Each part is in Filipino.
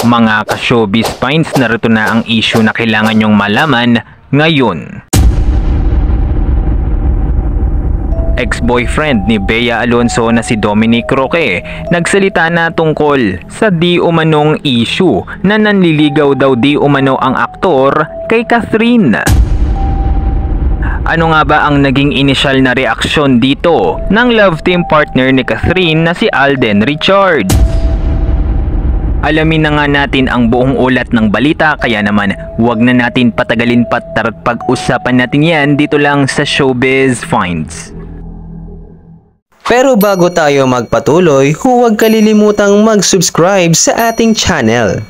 Mga ka-showbiz finds, narito na ang issue na kailangan nyong malaman ngayon. Ex-boyfriend ni Bea Alonso na si Dominic Roque nagsalita na tungkol sa di umanong issue na nanliligaw daw di umano ang aktor kay Catherine. Ano nga ba ang naging inisyal na reaksyon dito ng love team partner ni Catherine na si Alden Richards? Alamin na nga natin ang buong ulat ng balita kaya naman huwag na natin patagalin pa tara't pag-usapan natin yan dito lang sa Showbiz Finds. Pero bago tayo magpatuloy, huwag kalilimutang mag-subscribe sa ating channel.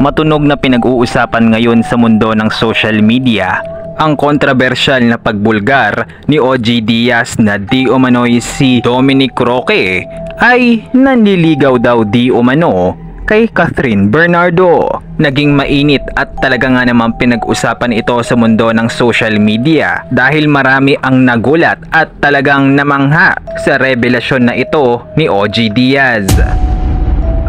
Matunog na pinag-uusapan ngayon sa mundo ng social media ang kontrobersyal na pagbulgar ni OG Diaz na di umano'y si Dominic Roque ay nanliligaw daw di umano kay Catherine Bernardo. Naging mainit at talaga nga naman pinag-usapan ito sa mundo ng social media dahil marami ang nagulat at talagang namangha sa revelasyon na ito ni OG Diaz.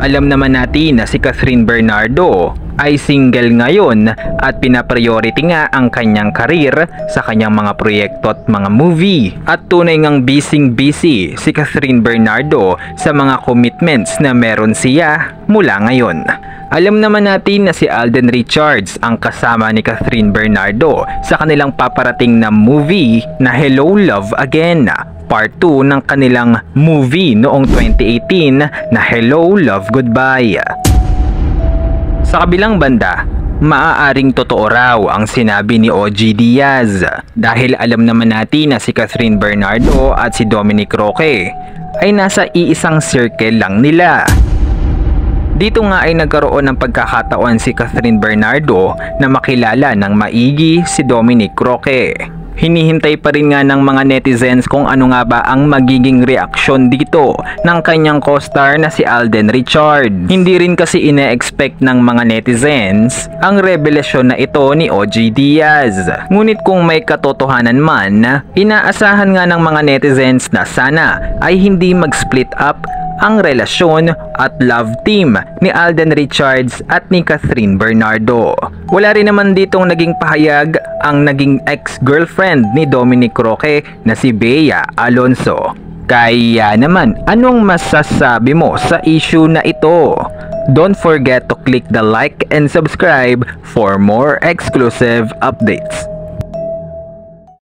Alam naman natin na si Catherine Bernardo ay single ngayon at pinapriority nga ang kanyang karir sa kanyang mga proyekto at mga movie. At tunay ngang busy busy si Catherine Bernardo sa mga commitments na meron siya mula ngayon. Alam naman natin na si Alden Richards ang kasama ni Catherine Bernardo sa kanilang paparating na movie na Hello Love Again part 2 ng kanilang movie noong 2018 na Hello Love Goodbye. Sa kabilang banda, maaaring totoo raw ang sinabi ni OG Diaz dahil alam naman natin na si Catherine Bernardo at si Dominic Roque ay nasa iisang circle lang nila. Dito nga ay nagkaroon ng pagkakataon si Catherine Bernardo na makilala ng maigi si Dominic Roque. Hinihintay pa rin nga ng mga netizens kung ano nga ba ang magiging reaksyon dito ng kanyang co-star na si Alden Richard. Hindi rin kasi ine-expect ng mga netizens ang revelasyon na ito ni OG Diaz. Ngunit kung may katotohanan man, inaasahan nga ng mga netizens na sana ay hindi mag-split up ang relasyon at love team ni Alden Richards at ni Catherine Bernardo. Wala rin naman ditong naging pahayag ang naging ex-girlfriend ni Dominic Roque na si Bea Alonso. Kaya naman, anong masasabi mo sa issue na ito? Don't forget to click the like and subscribe for more exclusive updates.